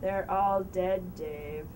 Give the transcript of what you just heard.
They're all dead, Dave.